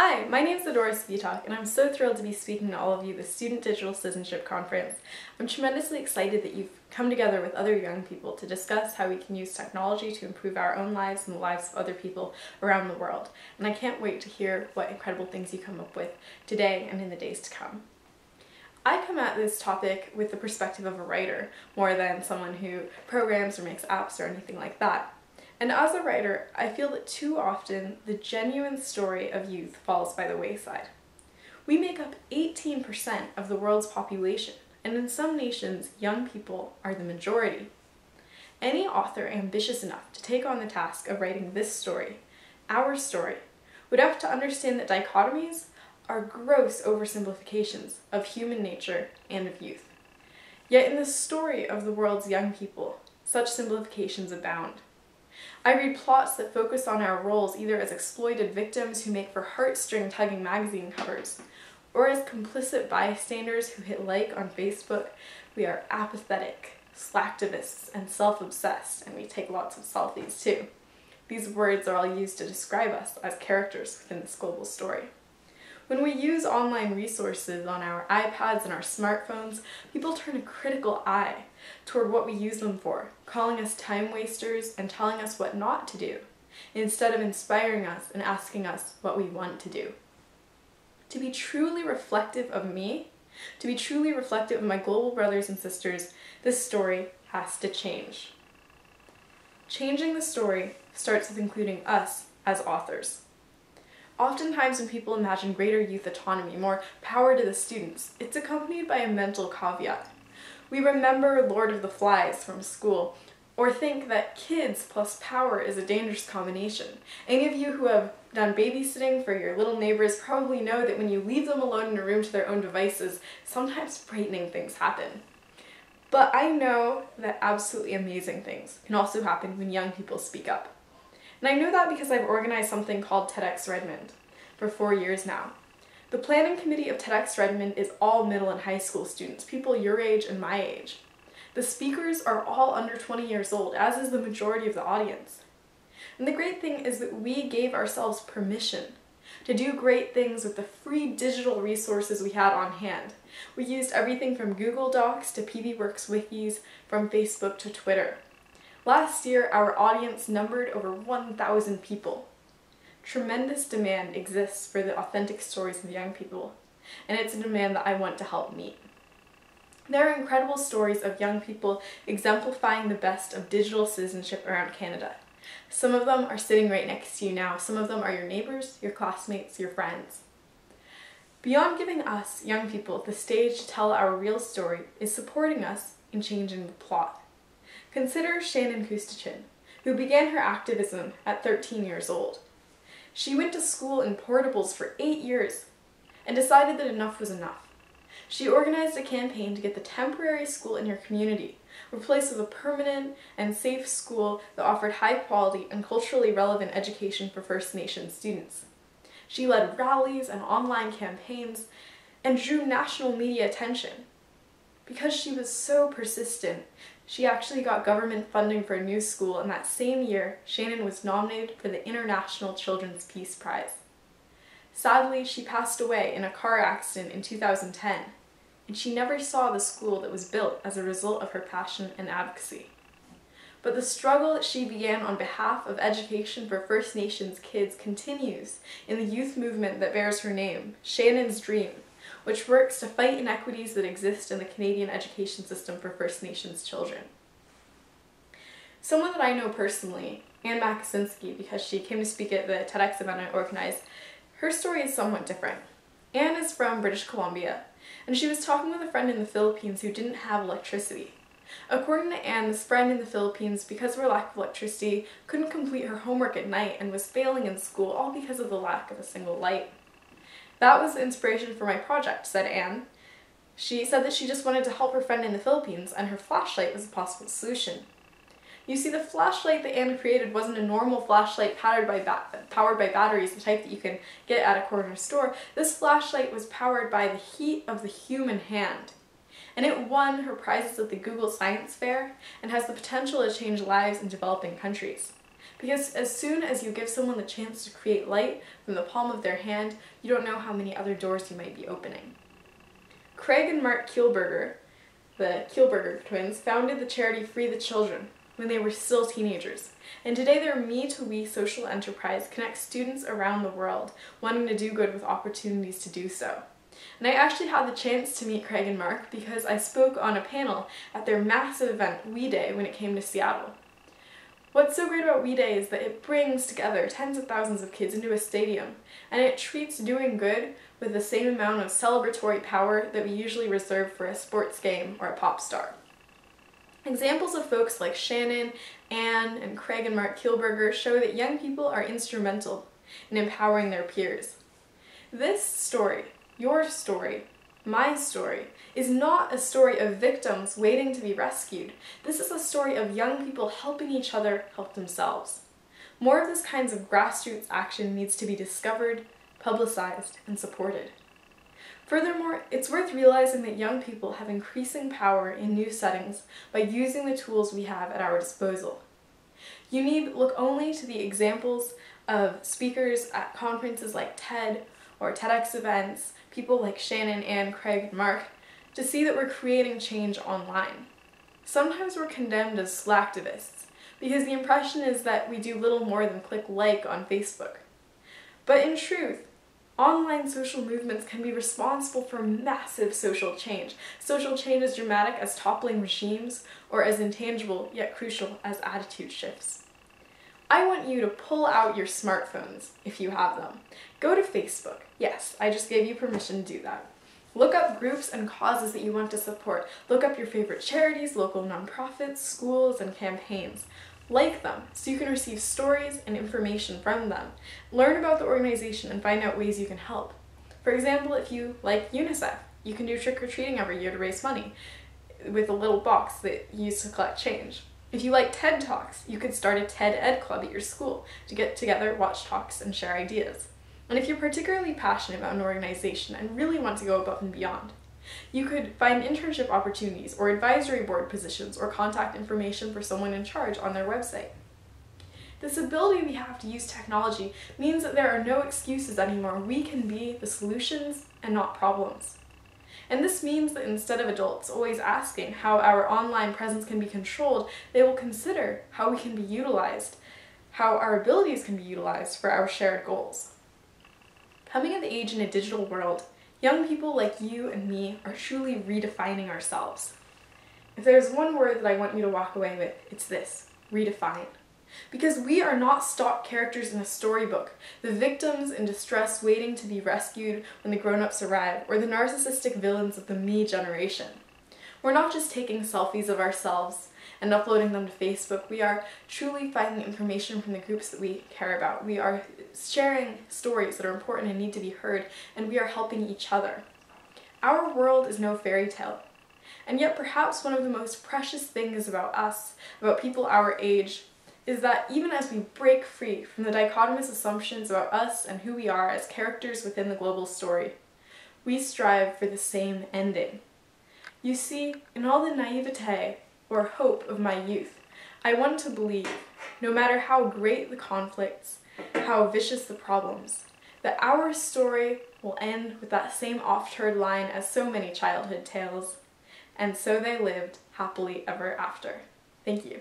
Hi, my name is Adora Svitak, and I'm so thrilled to be speaking to all of you at the Student Digital Citizenship Conference. I'm tremendously excited that you've come together with other young people to discuss how we can use technology to improve our own lives and the lives of other people around the world. And I can't wait to hear what incredible things you come up with today and in the days to come. I come at this topic with the perspective of a writer more than someone who programs or makes apps or anything like that. And as a writer, I feel that too often the genuine story of youth falls by the wayside. We make up 18% of the world's population, and in some nations, young people are the majority. Any author ambitious enough to take on the task of writing this story, our story, would have to understand that dichotomies are gross oversimplifications of human nature and of youth. Yet in the story of the world's young people, such simplifications abound. I read plots that focus on our roles either as exploited victims who make for heartstring tugging magazine covers, or as complicit bystanders who hit like on Facebook. We are apathetic, slacktivists, and self-obsessed, and we take lots of selfies too. These words are all used to describe us as characters within this global story. When we use online resources on our iPads and our smartphones, people turn a critical eye toward what we use them for, calling us time wasters and telling us what not to do, instead of inspiring us and asking us what we want to do. To be truly reflective of me, to be truly reflective of my global brothers and sisters, this story has to change. Changing the story starts with including us as authors. Oftentimes when people imagine greater youth autonomy, more power to the students, it's accompanied by a mental caveat. We remember Lord of the Flies from school, or think that kids plus power is a dangerous combination. Any of you who have done babysitting for your little neighbors probably know that when you leave them alone in a room to their own devices, sometimes frightening things happen. But I know that absolutely amazing things can also happen when young people speak up. And I know that because I've organized something called TEDx Redmond for four years now. The planning committee of TEDx Redmond is all middle and high school students, people your age and my age. The speakers are all under 20 years old, as is the majority of the audience. And the great thing is that we gave ourselves permission to do great things with the free digital resources we had on hand. We used everything from Google Docs to PBWorks wikis, from Facebook to Twitter. Last year, our audience numbered over 1,000 people. Tremendous demand exists for the authentic stories of young people, and it's a demand that I want to help meet. There are incredible stories of young people exemplifying the best of digital citizenship around Canada. Some of them are sitting right next to you now. Some of them are your neighbors, your classmates, your friends. Beyond giving us, young people, the stage to tell our real story is supporting us in changing the plot. Consider Shannon Koostachin, who began her activism at 13 years old. She went to school in portables for eight years and decided that enough was enough. She organized a campaign to get the temporary school in her community replaced with a permanent and safe school that offered high quality and culturally relevant education for First Nations students. She led rallies and online campaigns and drew national media attention. Because she was so persistent, she actually got government funding for a new school and that same year, Shannon was nominated for the International Children's Peace Prize. Sadly, she passed away in a car accident in 2010, and she never saw the school that was built as a result of her passion and advocacy. But the struggle that she began on behalf of education for First Nations kids continues in the youth movement that bears her name, Shannon's Dream, which works to fight inequities that exist in the Canadian education system for First Nations children. Someone that I know personally, Anne Makosinski, because she came to speak at the TEDx event I organized, her story is somewhat different. Anne is from British Columbia, and she was talking with a friend in the Philippines who didn't have electricity. According to Anne, this friend in the Philippines, because of her lack of electricity, couldn't complete her homework at night and was failing in school, all because of the lack of a single light. That was the inspiration for my project, said Anne. She said that she just wanted to help her friend in the Philippines and her flashlight was a possible solution. You see, the flashlight that Anne created wasn't a normal flashlight powered by, powered by batteries, the type that you can get at a corner store. This flashlight was powered by the heat of the human hand. And it won her prizes at the Google Science Fair and has the potential to change lives in developing countries. Because as soon as you give someone the chance to create light from the palm of their hand, you don't know how many other doors you might be opening. Craig and Mark Kielburger, the Kielburger twins, founded the charity Free the Children when they were still teenagers. And today their Me to We social enterprise connects students around the world wanting to do good with opportunities to do so. And I actually had the chance to meet Craig and Mark because I spoke on a panel at their massive event, We Day, when it came to Seattle. What's so great about We Day is that it brings together tens of thousands of kids into a stadium, and it treats doing good with the same amount of celebratory power that we usually reserve for a sports game or a pop star. Examples of folks like Shannon, Anne, and Craig and Mark Kielburger show that young people are instrumental in empowering their peers. This story, your story, my story, is not a story of victims waiting to be rescued. This is a story of young people helping each other help themselves. More of this kinds of grassroots action needs to be discovered, publicized, and supported. Furthermore, it's worth realizing that young people have increasing power in new settings by using the tools we have at our disposal. You need look only to the examples of speakers at conferences like TED or TEDx events, people like Shannon, Anne, Craig, and Mark, to see that we're creating change online. Sometimes we're condemned as slacktivists, because the impression is that we do little more than click like on Facebook. But in truth, online social movements can be responsible for massive social change. Social change as dramatic as toppling regimes, or as intangible yet crucial as attitude shifts. I want you to pull out your smartphones if you have them. Go to Facebook. Yes, I just gave you permission to do that. Look up groups and causes that you want to support. Look up your favorite charities, local nonprofits, schools, and campaigns. Like them so you can receive stories and information from them. Learn about the organization and find out ways you can help. For example, if you like UNICEF, you can do trick or treating every year to raise money with a little box that you use to collect change. If you like TED Talks, you could start a TED Ed Club at your school to get together, watch talks, and share ideas. And if you're particularly passionate about an organization and really want to go above and beyond, you could find internship opportunities or advisory board positions or contact information for someone in charge on their website. This ability we have to use technology means that there are no excuses anymore. We can be the solutions and not problems. And this means that instead of adults always asking how our online presence can be controlled, they will consider how we can be utilized, how our abilities can be utilized for our shared goals. Coming of age in a digital world Young people like you and me are truly redefining ourselves. If there's one word that I want you to walk away with, it's this redefine. Because we are not stock characters in a storybook, the victims in distress waiting to be rescued when the grown ups arrive, or the narcissistic villains of the me generation. We're not just taking selfies of ourselves and uploading them to Facebook. We are truly finding information from the groups that we care about. We are sharing stories that are important and need to be heard, and we are helping each other. Our world is no fairy tale. And yet, perhaps one of the most precious things about us, about people our age, is that even as we break free from the dichotomous assumptions about us and who we are as characters within the global story, we strive for the same ending. You see, in all the naivete or hope of my youth, I want to believe, no matter how great the conflicts, how vicious the problems, that our story will end with that same oft-heard line as so many childhood tales, and so they lived happily ever after. Thank you.